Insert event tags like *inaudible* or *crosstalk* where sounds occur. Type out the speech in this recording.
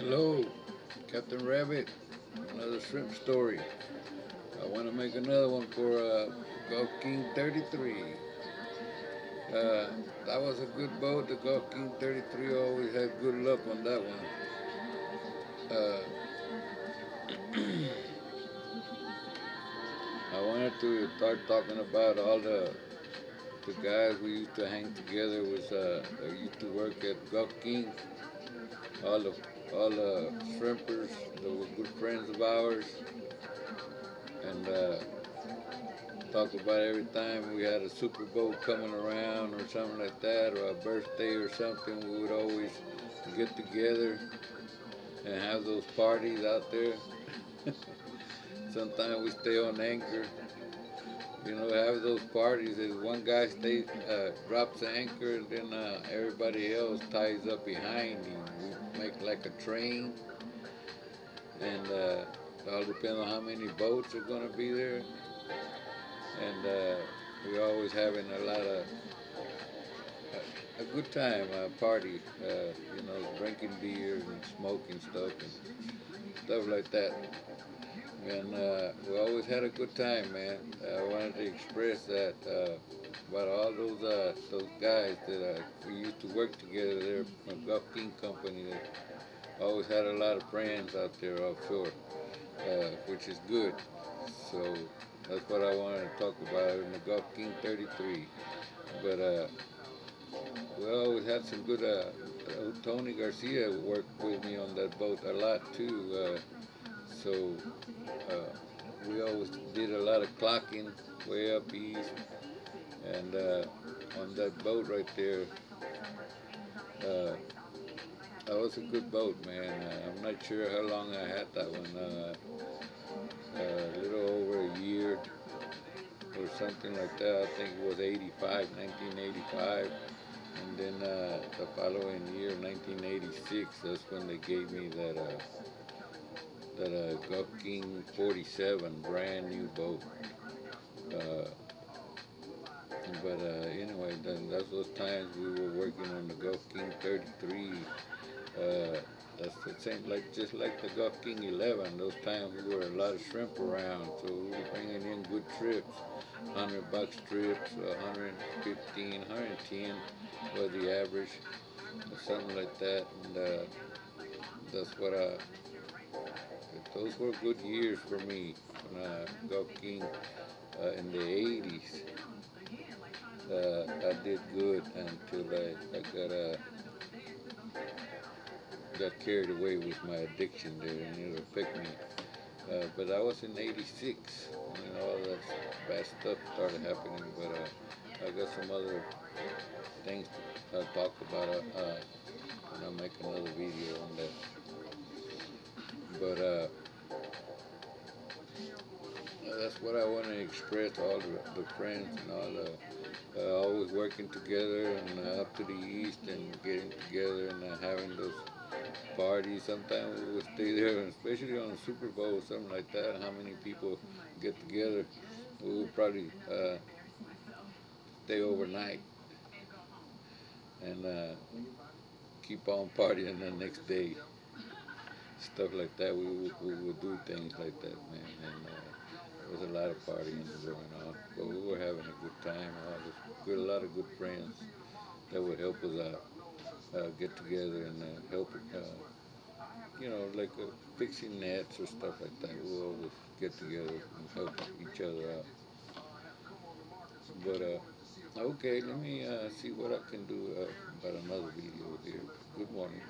Hello, Captain Rabbit. Another shrimp story. I want to make another one for uh, Gulf King 33. Uh, that was a good boat. The Gulf King 33 always had good luck on that one. Uh, *clears throat* I wanted to start talking about all the the guys we used to hang together was uh, used to work at Gulf King. All the all the shrimpers that were good friends of ours, and uh, talk about every time we had a Super Bowl coming around or something like that, or a birthday or something, we would always get together and have those parties out there. *laughs* Sometimes we stay on anchor you know, have those parties. If one guy stays, uh, drops the anchor, and then uh, everybody else ties up behind him. We make like a train, and uh, it all depends on how many boats are going to be there. And uh, we're always having a lot of a, a good time, a party. Uh, you know, drinking beer and smoking stuff and stuff like that and uh, we always had a good time, man. I wanted to express that uh, about all those uh, those guys that uh, we used to work together there from Gulf King Company. That always had a lot of friends out there offshore, uh, which is good. So that's what I wanted to talk about in the Gulf King 33. But uh, we always had some good. Tony Garcia worked with me on that boat a lot too so uh, we always did a lot of clocking way up east and uh, on that boat right there uh, that was a good boat man. Uh, I'm not sure how long I had that one uh, uh, a little over a year or something like that. I think it was 85 1985 and then the following year 1986 that's when they gave me that that Gulf King 47, brand new boat. Uh, but uh, anyway, that's those times we were working on the Gulf King 33. Uh, that's the same, like just like the Gulf King 11. Those times we were a lot of shrimp around, so we were bringing in good trips, 100 bucks trips, 115, 110 was the average, something like that. And uh, that's what I those were good years for me when I got king uh, in the 80s. Uh, I did good until I, I got uh, got carried away with my addiction there and it affected me. Uh, but I was in 86 and all that bad stuff started happening, but uh, I got some other things to talk about uh, uh, and I'll make another video on that. But uh, that's what I want to express all the, the friends and all the uh, always working together and uh, up to the east and getting together and uh, having those parties. Sometimes we would stay there, and especially on Super Bowl or something like that. How many people get together? We would probably uh, stay overnight and uh, keep on partying the next day. Stuff like that. We would, we would do things like that, man. And, uh, was a lot of partying going on, but we were having a good time. I A good, a lot of good friends that would help us out, uh, get together and uh, help, uh, you know, like uh, fixing nets or stuff like that. We'll always get together and help each other out. But uh, okay, let me uh, see what I can do about another video here. Good morning.